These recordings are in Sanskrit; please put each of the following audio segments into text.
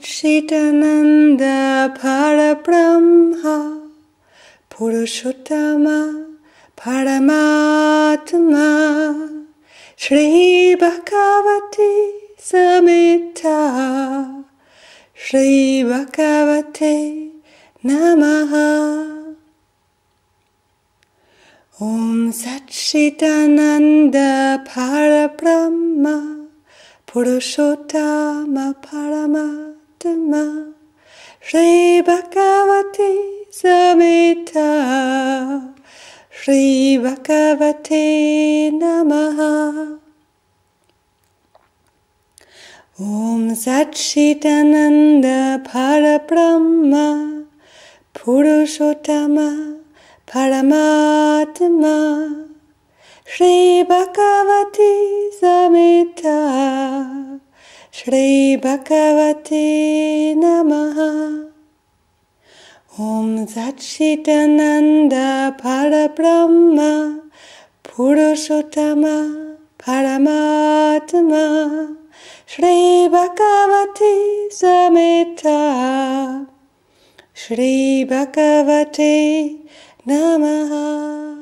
सच्चिदानन्द परब्रह्म पुरुषोत्तम परमात्मा श्रीभगवती समिता श्रीभगवते नमः ॐ सच्चिदानन्द परब्रह्म पुरुषोत्तम परमात्मा श्रीभगवती समिता श्रीभगवते नमः ॐ सच्चिदानन्द परब्रह्म पुरुषोत्तम परमात्मा श्रीभगवती समिता श्रीभगवते नमः। ॐ सच्चिदानन्द परब्रह्म पुरुषोत्तम परमात्मा श्रीभगवती समिता। श्रीभगवते नमः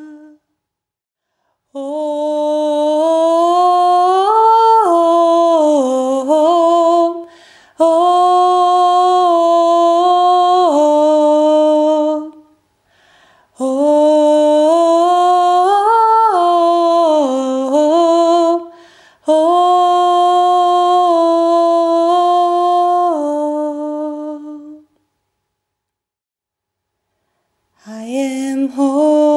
home,